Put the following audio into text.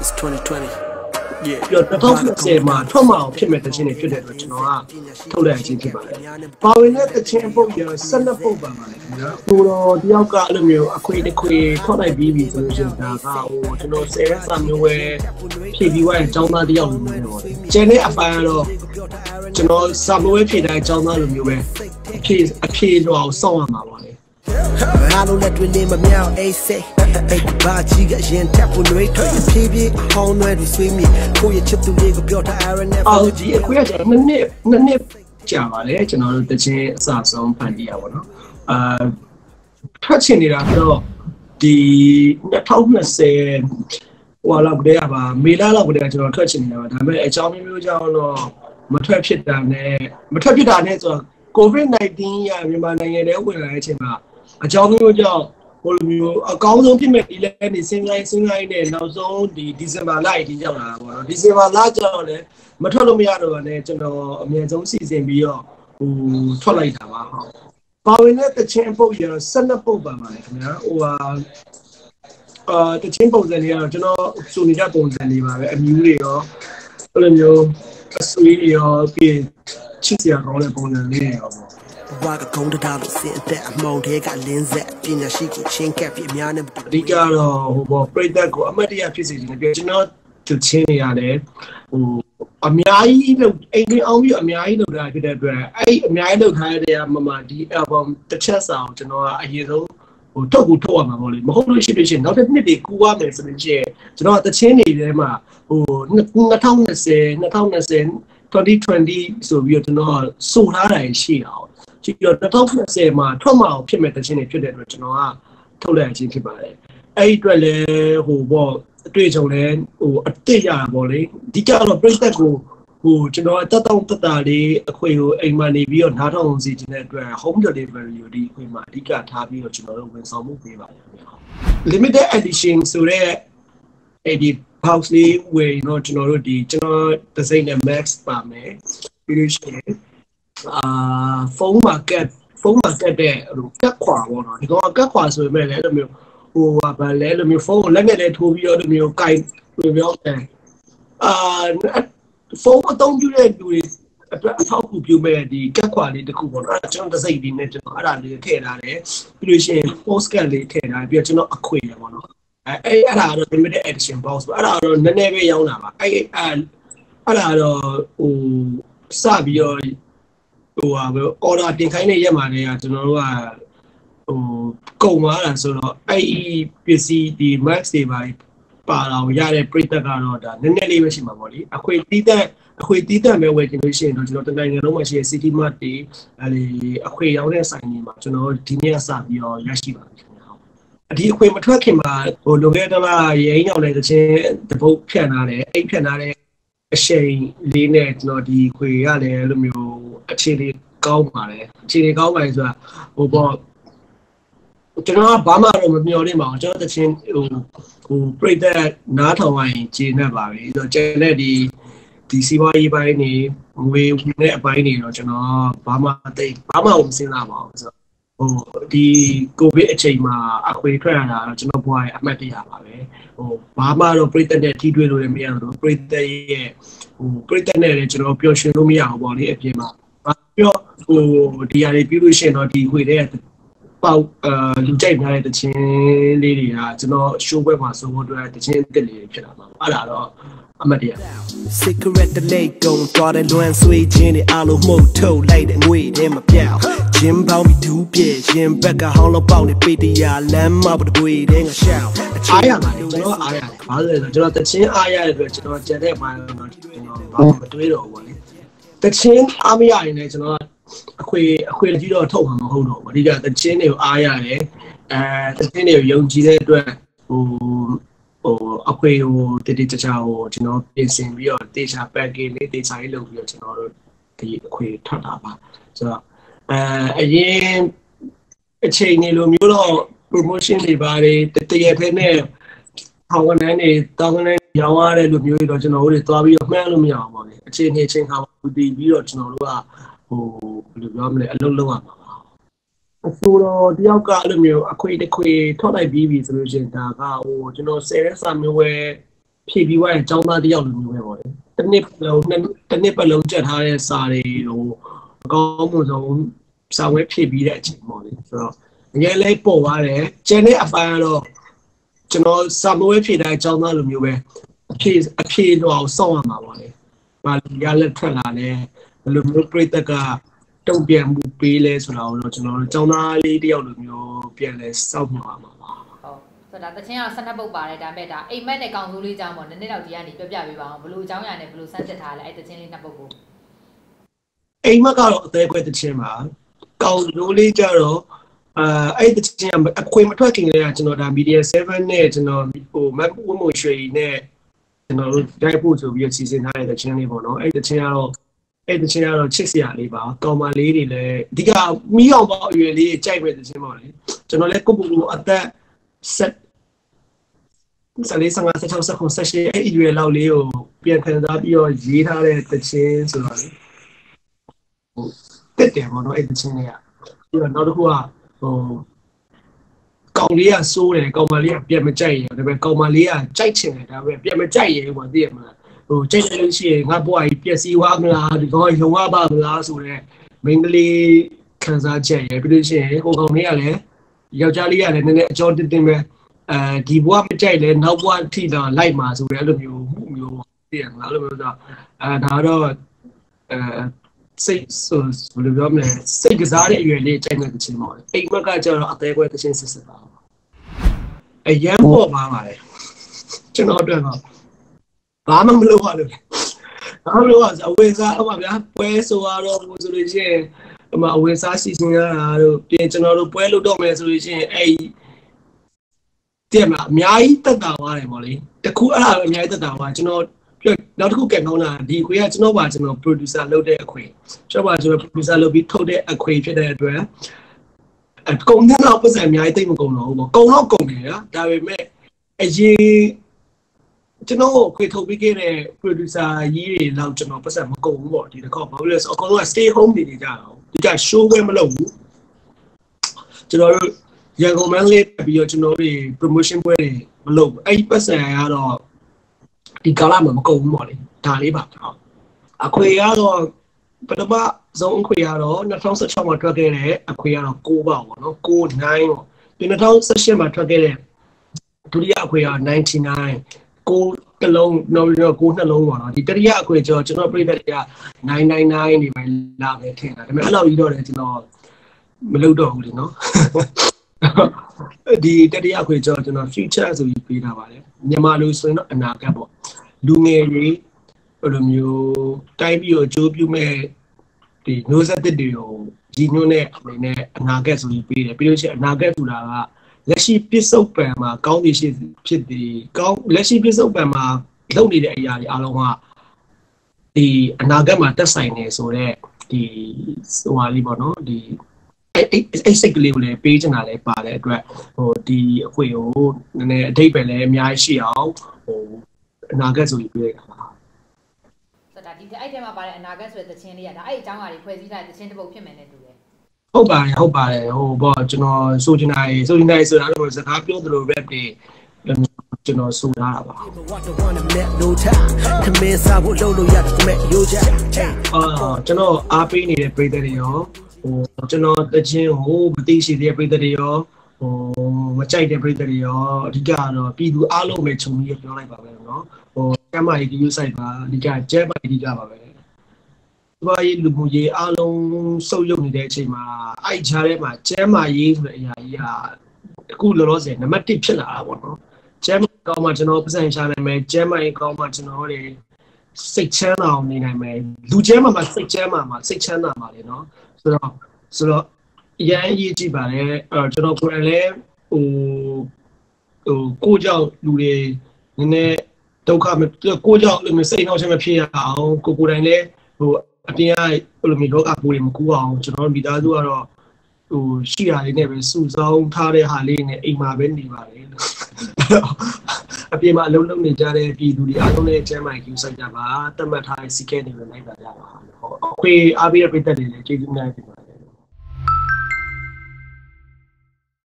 It's 2020. Yeah. ပြီးတော့2020မှာထွက်မအောင်ဖြစ်မဲ့တခြင်းတွေဖြစ်တဲ့အတွက်ကျွန်တော်ကထုတ်လိုက်ခြင်းဖြစ်ပါတယ်။ပါဝင်တဲ့တခြင်းပုတ်ရ12ပုတ်ပါပါတယ်ခင်ဗျာ။ဟိုတော့တယောက်ကအဲ့လိုမျိုးအခွေတစ်ခွေထွက်လိုက်ပြီးပြီဆိုလို့ရှိရင်ဒါကဟိုကျွန်တော်10ရက်စာမျိုးပဲဖြည့်ပြီးွားရင်ចောင်းသားတယောက်လိုမျိုးပဲ။ကျန်တဲ့အပိုင်းကတော့ကျွန်တော်စာမိုးပဲဖြည့်တိုင်းចောင်းသားလိုမျိုးပဲအဖြည့်အဖြည့်တော့အောင်စောင့်ရမှာပါလေ အားလုံးလက်တွေလေးမမြောက်အိတ်စိတ်အိတ်ဘာကြီးကရင်တက်ဖို့နှွေးထွက်ဖြည်းဖြည်းဟောင်းနှွဲတွေဆွေးမိကိုယ့်ရဲ့ချစ်သူလေးကိုပြောထား Aaron နဲ့အော်ဒီအခွေကကျွန်တော်နှစ်နှစ်နှစ်နှစ်ကြာပါတယ်ကျွန်တော်တို့တခြင်းအစဆုံးဖန်တီးရပါတော့အာထွက်ချင်နေတာတော့ဒီ2020ဟိုလောက်တည်းကပါမေလလောက်ကတည်းကကျွန်တော်ထွက်ချင်နေတာပါဒါပေမဲ့အကြောင်းမျိုးမျိုးကြောင့်တော့မထွက်ဖြစ်တာနဲ့မထွက်ဖြစ်တာနဲ့ဆိုတော့ COVID-19 ရမြန်မာနိုင်ငံထဲဝင်လာတဲ့အချိန်မှာ အကြောင်းမျိုးကြောင့်ဟိုလိုမျိုးအကောင်းဆုံးဖြစ်မဲ့ဒီလဲနေစင်လိုက်စင်လိုက်နဲ့နောက်ဆုံးဒီဒီဇင်ဘာလအထိရောက်လာတာပေါ့နော်ဒီဇင်ဘာလကြောင့်လည်းမထွက်လို့မရတော့လည်းကျွန်တော်အမြဲဆုံးစီစဉ်ပြီးတော့ဟိုထွက်လိုက်တာပါဟုတ်ပါဝင်တဲ့တခြင်းပုတ်ရ12ပုတ်ပါပါတယ်ခင်ဗျာဟိုဟာအာတခြင်းပုံစံတွေကတော့ကျွန်တော်စုနေကြပုံစံတွေပါပဲအမျိုးတွေရောအဲ့လိုမျိုးအဆွေးတွေရောပြီးချစ်စရာကောင်းတဲ့ပုံစံလေးတွေရောပေါ့ ဘဝကကုန်းတရားလို့စင်တဲ့အမောင်တွေကလင်းဆက်ပညာရှိကိုချင်းကပ်ပြီးအများနဲ့မတူအဓိကတော့ဟိုပေါ့ပြိသက်ကိုအမတ်တရဖြစ်စေချင်တယ်ပြီးကျွန်တော်သူချင်းနေရတယ်ဟိုအများကြီးလို့အိမ်ကြီးအောင်ပြီးအများကြီးလုပ်တာဖြစ်တဲ့အတွက်အဲ့အများကြီးလုပ်ထားတဲ့မမဒီ album တစ်ချက်စာကိုကျွန်တော်ကအရင်ဆုံးဟိုထုတ်ကိုထုတ်ရမှာပေါ့လေမဟုတ်လို့ရှိလို့ရှိရင်နောက်တစ်နှစ်တွေကူရမယ်ဆိုလို့ရှိရင်ကျွန်တော်ကတချင်းတွေထဲမှာဟို2020 2020 2020ဆိုပြီးတော့ကျွန်တော်စုထားတာရှိတာ哦 ကြည့်တော့2020မှာထွက်မအောင်ဖြစ်မဲ့တခြင်းတွေဖြစ်တဲ့အတွက်ကျွန်တော်ကထုတ်လိုက်ခြင်းဖြစ်ပါတယ်အဲ့ဒီအတွက်လည်းဟိုပေါ့အတွေ့အကြုံလည်းဟိုအတိတ်ရတာပေါ့လေဒီကတော့ပြိသက်ကိုဟိုကျွန်တော်တက်တောင့်တက်တာလေးအခွေကိုအိမ်မှာနေပြီးတော့နားထောင်စီခြင်းတဲ့အတွက် home delivery ကိုဒီအခွေမှာအဓိကထားပြီးတော့ကျွန်တော်တို့ဝန်ဆောင်မှုပေးပါတယ်ခင်ဗျာ limited edition ဆိုတော့အဲ့ဒီ box လေးဝယ်ရင်တော့ကျွန်တော်တို့ဒီကျွန်တော်ဒီဇိုင်းနဲ့ max ပါမယ်ပြီးလို့ရှိရင် အာဖုန်းမှာကတ်ဖုန်းမှာကတ်တဲ့ဟိုကတ်ခွာပေါ့နော်ဒီကောင်ကကတ်ခွာဆိုပေမဲ့လည်းအဲ့လိုမျိုးဟိုဟာဗာလဲအဲ့လိုမျိုးဖုန်းကိုလက်နဲ့လည်းထိုးပြီးတော့အဲ့လိုမျိုးကင်လိုပြောတယ်အာဖုန်းအသုံးပြုတဲ့လူတွေအတွက်အထောက်အကူပြုမဲ့ဒီကတ်ခွာလေးတစ်ခုပေါ့နော်အဲ့ဒါကျွန်တော်တစ်စိတ်ဒီနဲ့ကျွန်တော်အဲ့ဒါလေးထည့်ထားတယ်ပြီးလို့ရှိရင် post card လေးထည့်ထားပြီးတော့ကျွန်တော်အခွေရပေါ့နော်အဲအဲ့အဲ့ဒါတော့ limited edition box ပေါ့အဲ့ဒါတော့နည်းနည်းပဲရောင်းတာပါအဲ့အဲ့အဲ့ဒါတော့ဟိုစပြီးတော့ ဟိုဟာပဲ order တင်ခိုင်းတဲ့ရက်မှာလည်းကျွန်တော်တို့ကဟိုကုန်သွားတာဆိုတော့အဲ့ဒီပစ္စည်းဒီ max တွေပါပါတော့ရတဲ့ပြိသက်ကတော့ဒါနည်းနည်းလေးပဲရှိမှာပေါ့လေအခွေတီးတဲ့အခွေတီးတဲ့မဲ့ဝယ်ကျင်လို့ရှိရင်တော့ကျွန်တော်တနိုင်ငံလုံးမှာရှိတဲ့ city mart တွေအဲဒီအခွေရောင်းတဲ့ဆိုင်တွေမှာကျွန်တော်ဒီနေ့စပြီးတော့ရရှိပါပြီခင်ဗျာအဒီအခွေမထွက်ခင်မှာဟိုလိုခဲ့တဲ့လားရင်းရောက်တဲ့တခြင်းတပုတ်ဖြန့်ထားတယ်အိတ်ဖြန့်ထားတဲ့အချိန်လေးနဲ့ကျွန်တော်ဒီခွေရလည်းအဲ့လိုမျိုး အခြေလေးကောင်းပါတယ်အခြေလေးကောင်းပါတယ်ဆိုတာဟိုပေါ့ကျွန်တော်ကဘာမှတော့မမျှော်လင့်ပါဘူးကျွန်တော်တခြင်းဟိုဟိုပြိသက်နားထောင်ရင်ကျေနပ်ပါပြီဆိုတော့ကျန်တဲ့ဒီဒီစီးပွားရေးပိုင်းနေငွေဝင်တဲ့အပိုင်းတွေတော့ကျွန်တော်ဘာမှသိဘာမှမစဉ်းစားပါဘူးဆိုတော့ဟိုဒီကိုဗစ်အချိန်မှာအခွေထွက်ရတာတော့ကျွန်တော်ဘွားရဲ့အမှတ်တရပါပဲဟိုဘာမှတော့ပြိသက်နဲ့ထိတွေ့လို့လည်းမရတော့ပြိသက်ရဲ့ဟိုပြိသက်နဲ့လည်းကျွန်တော်ပျော်ရွှင်လို့မရဘူးပေါ့လေအပြင်မှာ ပြောဟိုဒီဟာတွေပြီးလို့ရှိရင်တော့ဒီခွေတဲ့ပေါက်အာလူကြိုက်ထားတဲ့တခြင်းလေးတွေကကျွန်တော် show ဘက်မှာဆိုဖို့အတွက်တခြင်းတစ်လေးဖြစ်လာမှာအဲ့ဒါတော့အမတ်တရား cigarette တလေးကုံသွားတဲ့လွမ်းဆွေးခြင်းတွေအလိုမှုတ်ထုတ်လိုက်တဲ့ငွေထဲမှာပြောင်းဂျင်းပေါင်းပြီးဒူးပြည့်ရင်ဘက်ကဟောင်းလောက်ပေါက်နေပေတရာလမ်းမပတပွေတဲ့ငါရှောင်းအားရပါတယ်ကျွန်တော်အားရတယ်ဘာလို့လဲဆိုတော့ကျွန်တော်တချင်းအားရတဲ့အတွက်ကျွန်တော်ကြံတဲ့ပိုင်းတော့ကျွန်တော်ဘာမှမတွေးတော့ဘူးဗောလေ တချင်းအားမရရင်လည်းကျွန်တော်အခွေအခွေကြီးတော့ထုတ်မှာမဟုတ်တော့ဘူးအဓိကတချင်းတွေကိုအားရတယ်အဲတချင်းတွေကိုယုံကြည်တဲ့အတွက်ဟိုဟိုအခွေဟိုတတိတခြားဟိုကျွန်တော်ပြင်ဆင်ပြီးတော့တေချာ package လေးတေချာလေးလုပ်ပြီးတော့ကျွန်တော်တို့ဒီအခွေထွက်တာပါဆိုတော့အဲအရင်အချိန်နေလိုမျိုးတော့ promotion တွေပါတယ်တရဖဲနဲ့ ထောင်ကနေနေတောင်းကနေရောင်းရတဲ့လူမျိုးတွေတော့ကျွန်တော်တို့တွေသွားပြီးတော့မှန်းလို့မရအောင်ပါလေအချိန်နေချိန်ခါမှာတည်ပြီးတော့ကျွန်တော်တို့ကဟိုဘယ်လိုပြောမလဲအလုပ်လုပ်ရမှာပါအဆိုတော့တယောက်ကအဲ့လိုမျိုးအခွေတစ်ခွေထွက်လိုက်ပြီးပြီဆိုလို့ရှိရင်ဒါကဟိုကျွန်တော်10ရက်စာမျိုးပဲဖြည့်ပြီးွားရင်ចောင်းသားတယောက်လိုမျိုးပဲပေါ့လေတစ်နှစ်လုံးတစ်နှစ်ပတ်လုံးကြက်ထားတဲ့စာတွေဟိုအကောင်းမှုဆုံးစာဝဲဖြည့်ပြီးတဲ့အချိန်ပေါ့လေဆိုတော့အငယ်လေးပေါ်သွားတယ်ကျန်တဲ့အပိုင်းကတော့ ကျွန်တော်စာမွေးဖြည့်တဲ့အကြောင်းသားလိုမျိုးပဲအဖြည့်အဖြည့်တော့စောင့်ရမှာပါလေ။ဘာလို့ရလက်ထွက်လာလဲဘယ်လိုမျိုးပြိတက်ကတုံ့ပြန်မှုပေးလဲဆိုတာကိုတော့ကျွန်တော်တို့ចောင်းသားလေးတယောက်လိုမျိုးပြန်လဲစောင့်မှာပါပါဟုတ်ဆိုတော့တချင်းကတော့12ပုတ်ပါတယ်ဒါပေမဲ့ဒါအိမ်မက်နဲ့ကောင်စိုးလေးကြောင်းပေါ့နည်းနည်းတော့ဒီကနေပြောပြပေးပါအောင်ဘလို့အကြောင်းအရာနဲ့ဘလို့စမ်းစစ်ထားလဲအဲ့တချင်းလေးနှစ်ပုတ်ကို။အိမ်မက်ကတော့အသေးခွဲတစ်ချင်းပါ။ကောင်းရိုးလေးကြတော့ အာအဲ့တစ်ချင်းအခွေမထွက်ခင်ကလေးကကျွန်တော်ဒါ media 7နဲ့ကျွန်တော်ဟို map ဝမိုရွှေနဲ့ကျွန်တော်တို့တိုက်ဖို့ဆိုပြီးစီစဉ်ထားတဲ့တစ်ချင်းလေးပေါ့နော်။အဲ့တစ်ချင်းကတော့အဲ့တချင်းကတော့ချစ်စရာလေးပါကောင်မလေးတွေလည်းအဓိကမီးအောင်ပေါ့အရွယ်လေးကြိုက်ပဲတချင်းပါလေကျွန်တော်လည်းကိုပူပူအသက်ဆက်စလေးစငါဆက်ချောက်ဆက်ခွန်ဆက်ရှိအဲ့အရွယ်လောက်လေးကိုပြန်ခံစားပြီးတော့ရေးထားတဲ့တချင်းဆိုတော့လေဟိုတက်တယ်ပေါ့နော်အဲ့တချင်းလေးကပြီးတော့နောက်တစ်ခုက ဟိုကောင်လေးကစိုးတယ်ကောင်မလေးကပြန်မကြိုက်ရဒါပေမဲ့ကောင်မလေးကကြိုက်ချင်တယ်ဒါပေမဲ့ပြန်မကြိုက်ရဘူးပေါ့သိရမလားဟိုကြိတ်တယ်လို့ရှိရင်ငါဘွားကြီးပျက်စီးသွားမလားဒီကောင်ရုံရပါမလားဆိုတော့မိန်းကလေးခံစားချက်ရယ်ပြီးလို့ရှိရင်ကိုကောင်လေးကလည်းယောက်ျားလေးကလည်းနည်းနည်းအကျော်တင်းတင်းပဲအဲဒီဘွားမကြိုက်လဲနောက်ဘွားထိတော့လိုက်မှာဆိုရဲအဲ့လိုမျိုးမှုမျိုးသိရမလားအဲ့လိုမျိုးဆိုအဲဒါတော့အဲ စိတ်ဆိုဘယ်လိုပြောမလဲစိတ်ကစားတဲ့အရွယ်လေးကြိုက်တဲ့ချင်းပေါ့အိမ်မက်ကကျတော့အသေးခွဲတစ်ချင်းစစ်စစ်ပါအရန်ပေါ်ပါပါတယ်ကျွန်တော်တို့တော့ဘာမှမလုပ်ရလို့ဘာမှမလုပ်ရအဝေစားအမဗျာပွဲဆိုရတော့ဘူးဆိုလို့ရှိရင်အမအဝေစားစီစဉ်ရတာတို့ပြင်ကျွန်တော်တို့ပွဲလုပ်တော့မယ်ဆိုလို့ရှိရင်အဲ့တည်မလားအများကြီးတက်တာသွားတယ်ပေါ့လေတခုအဲ့ဒါပဲအများကြီးတက်တာသွားကျွန်တော် နောက်တစ်ခုကဲကောင်းတာဒီခွေကကျွန်တော်ပါကျွန်တော် producer လုပ်တဲ့အခွေကျွန်တော်ပါကျွန်တော် producer လုပ်ပြီးထုတ်တဲ့အခွေဖြစ်တဲ့အတွက်အကုန်တော့ပတ်စံအများကြီးတိတ်မကုန်တော့ဘူးပေါ့ကုန်တော့ကုန်တယ်ဗျာဒါပေမဲ့အရင်ကျွန်တော်ခွေထုတ်ပြီးခဲ့တဲ့ producer ကြီးတွေတော့ကျွန်တော်ပတ်စံမကုန်ဘူးပေါ့ဒီတစ်ခေါက်ဘာလို့လဲဆိုအကုန်လုံးက stay home နေနေကြတာဒီက show ပဲမလုပ်ဘူးကျွန်တော်တို့ရန်ကုန်မန်းလေးပြီးတော့ကျွန်တော်တို့ promotion ပွဲတွေမလုပ်ဘူးအဲ့ဒီပတ်စံကတော့ ဒီကာလမှာမကုန်ဘူးပေါ့လေဒါလေးပါဟုတ်အခွေကတော့ပထမဆုံးအခွေကတော့2016မှာထွက်ခဲ့တဲ့အခွေကတော့6ပါပေါ့နော်6 9ပေါ့ဒီ2018မှာထွက်ခဲ့တဲ့ဒုတိယအခွေက99ကိုတလုံးနော်ရောကိုနှလုံးပါတော့ဒီတတိယအခွေကျော်ကျွန်တော်ပြိတ္တတွေက999နေပဲလာပဲထင်တာဒါပေမဲ့အဲ့လောက်ကြီးတော့လည်းကျွန်တော်မလုပ်တော့ဘူးလေနော် ဒီတတိယအခွေကျော်ကျွန်တော် future ဆိုပြီးပေးထားပါတယ်မြန်မာလူဆိုရင်တော့အနာဂတ်ပေါ့လူငယ်တွေဘယ်လိုမျိုးတိုင်းပြီးတော့ကြိုးပြုမဲ့ဒီမျိုးဆက်တစ်တွေကိုဒီညွန်းနဲ့အနေနဲ့အနာဂတ်ဆိုပြီးပေးတယ်ပြီးလို့ရှိရင်အနာဂတ်ဆိုတာကလက်ရှိပစ္စုပန်မှာကောင်းသည်ရှိဖြစ်သည်ကောင်းလက်ရှိပစ္စုပန်မှာလုပ်နေတဲ့အရာတွေအားလုံးကဒီအနာဂတ်မှာတက်ဆိုင်နေဆိုတော့ဒီဟိုဟာလေးပေါ့နော်ဒီ အဲ့အဲ့စိတ်ကလေးကိုလည်းပေးချင်တာလည်းပါတဲ့အတွက်ဟိုဒီအခွေကိုနည်းနည်းအထိပ္ပယ်လည်းအများကြီးရှိအောင်ဟိုအနာဂတ်ဆိုပြီးပြောရတာပါဆိုတော့ဒီအဲ့ထဲမှာပါတဲ့အနာဂတ်ဆိုတဲ့တချင်းလေးကဒါအဲ့အကြောင်းအရာတွေဖွဲ့စည်းထားတဲ့တချင်းတစ်ပုတ်ဖြစ်မယ်နဲ့တူတယ်ဟုတ်ပါတယ်ဟုတ်ပါတယ်ဟိုပေါ့ကျွန်တော်ဆိုချင်တာဆိုချင်တာဆိုတာတော့စကားပြောသလို rap တွေကျွန်တော်ဆိုထားတာပါ What the one met no time ခမင်းစားဖို့လုပ်လို့ရတယ်မဲ့ရိုးချအာကျွန်တော်အားပေးနေတဲ့ပြည်သက်တွေရော ဟိုကျွန်တော်တခြင်းဟိုမသိရှိတဲ့ပြည်သက်တွေရောဟိုမကြိုက်တဲ့ပြည်သက်တွေရောအဓိကတော့ပြည်သူအားလုံးပဲခြုံပြီးပြောလိုက်ပါပဲเนาะဟိုကျမ်းမာရေး view site ပါအဓိကကျမ်းမာရေးအဓိကပါပဲဘာရေးလူမှုရေးအားလုံးစုပ်ယုပ်နေတဲ့အချိန်မှာအဲ့ကြားထဲမှာကျမ်းမာရေးဆိုတဲ့အရာကြီးကအခုလောလောဆယ်နံပါတ်1ဖြစ်လာတာပေါ့နော်ကျမ်းမာကောင်းမှကျွန်တော်ပတ်စံရှာနိုင်မယ်ကျမ်းမာရေးကောင်းမှကျွန်တော်တွေ စိတ်ချမ်းသာအောင်နေနိုင်မယ်လူကျမ်းမာမှာစိတ်ချမ်းသာမှာစိတ်ချမ်းသာမှာလေနော်ဆိုတော့ဆိုတော့ရန်ရေးကြည့်ပါလေအဲကျွန်တော်ကိုယ်လည်းဟိုဟိုကိုကြောင့်လူတွေနည်းနည်းဒုက္ခမကိုကြောင့်စိတ်နှောက်ချက်မဖြစ်ရအောင်ကိုကိုယ်တိုင်လည်းဟိုအပြင်ကဘယ်လိုမျိုးလောကပိုးတွေမကူအောင်ကျွန်တော်မိသားစုကတော့ ဟိုရှိတာလေးနဲ့ပဲစုဆောင်းထားတဲ့ဟာလေးနဲ့အိမ်မှာပဲနေပါတယ်အပြင်မှာအလုံးလုံးနေကြတဲ့ပြည်သူတွေအားလုံးလည်းကျမ်းမာရေးစိုက်ကြပါတတ်မှတ်ထားတဲ့စီကဲတွေပဲလိုက်ပါကြပါဟုတ်အခွေအားပေးတဲ့ပြည်သက်တွေလည်းကျေးဇူးများတင်ပါ